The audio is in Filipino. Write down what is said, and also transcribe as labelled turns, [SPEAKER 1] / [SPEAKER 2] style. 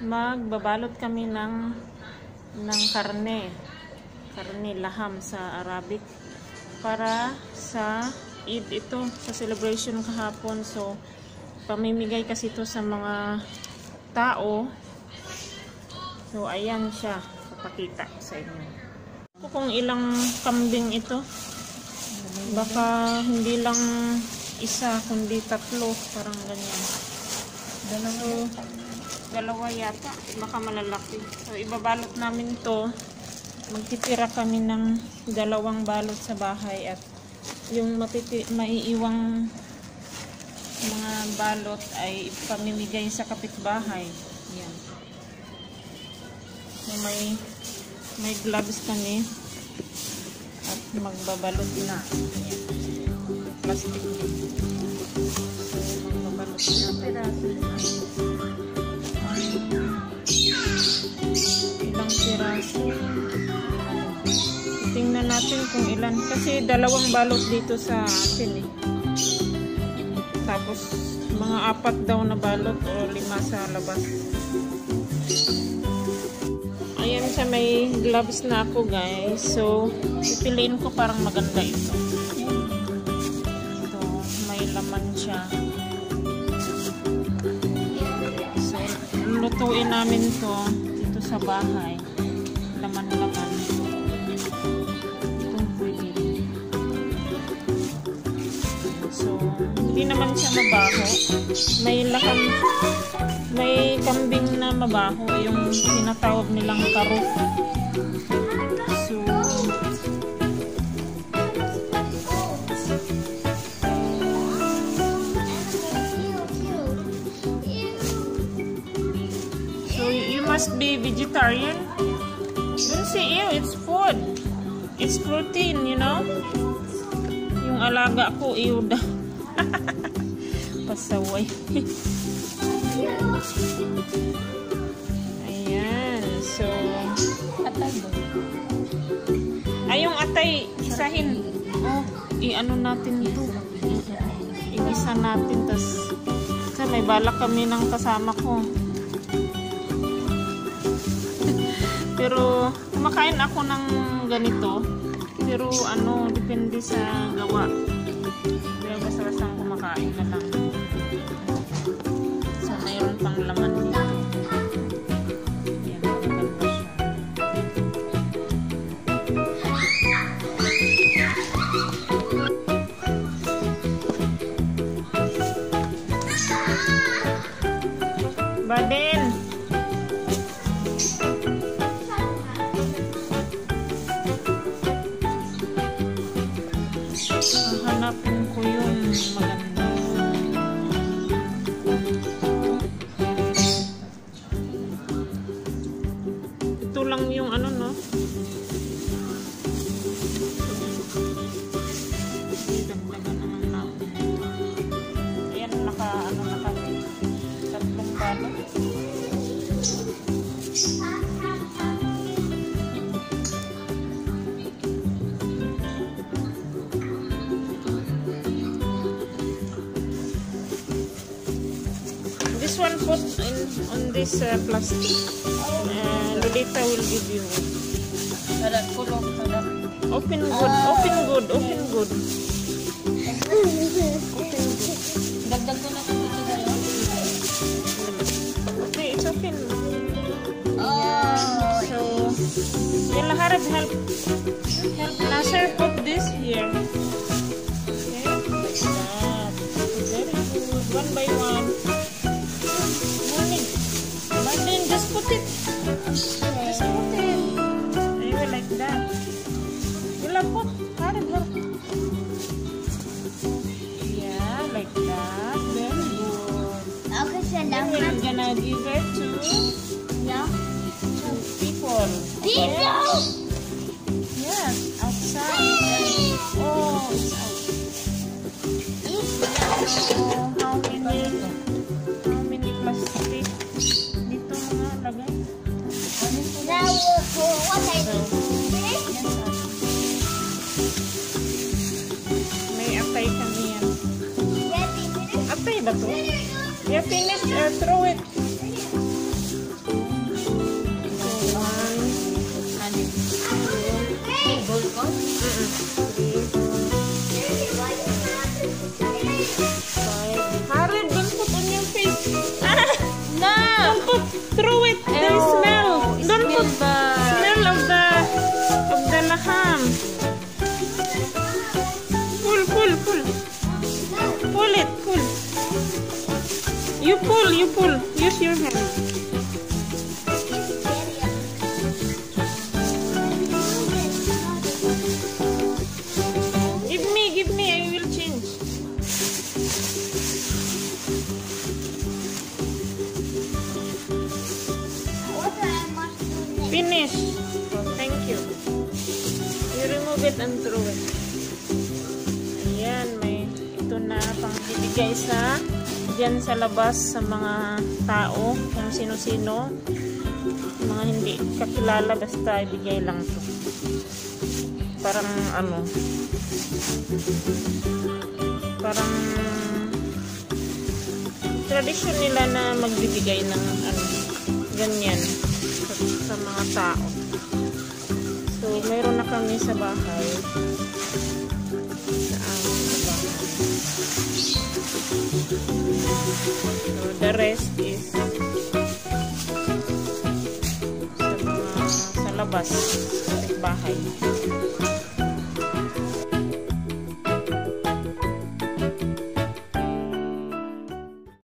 [SPEAKER 1] magbabalot kami ng ng karne. Karne laham sa Arabic para sa Eid ito sa celebration kahapon. So pamimigay kasi ito sa mga tao. So ayan siya, papakita sa inyo. Kung ilang kambing ito. Baka hindi lang isa kundi tatlo, parang ganyan. Dalawa. Dalawa yata. Baka malalaki. So, ibabalot namin to. Magtitira kami ng dalawang balot sa bahay at yung matiti maiiwang mga balot ay pamimigay sa kapitbahay. Yan. So, may may gloves kami at magbabalot na. Yan. Plastic. So, magbabalot na peraso. Tingnan natin kung ilan. Kasi dalawang balot dito sa atin eh. Tapos mga apat daw na balot o lima sa labas. Ayan siya may gloves na ako guys. So, pipiliin ko parang maganda ito. Ito, may laman siya. So, lutuin namin to dito sa bahay. Laman-laman. Itong pwede. So, hindi naman siya mabaho. May lakam, may kambing na mabaho. Yung tinatawag nilang karot. So, must be vegetarian. Say ew, it's food. It's protein, you know? Yung alaga ko, ew da. Pasaway. Ayan. So,
[SPEAKER 2] Atay
[SPEAKER 1] ay yung atay, isahin. Oh, i-ano natin ito. Igisa natin, tas kasi may balak kami ng kasama ko. Pero kumakain ako ng ganito. Pero ano, depende sa gawa. Pero basta-basta kumakain na lang. So, mayroon pang laman lang yung ano, no? One put in on this uh, plastic. Uh, Lolita will give you. Open good, open good, open good.
[SPEAKER 2] Dagdag ko na kung ito dalawa.
[SPEAKER 1] Okay, it's open.
[SPEAKER 2] Oh.
[SPEAKER 1] So, Yalla Harab, help. Help Nasser you finish, uh, throw it. So, one, two, three. It. pull, you pull. Use your hand. Give me, give me. I will change. Finish. Thank you. You remove it and throw it. Ayan, may ito na pang bibigay sa dyan sa labas sa mga tao, kung sino-sino. Mga hindi kakilala, basta ibigay lang to. Parang ano, parang tradisyon nila na magbibigay ng ano, ganyan sa, sa mga tao. So, mayroon na kami sa bahay. So, the rest is sa mga sa labas, sa bahay.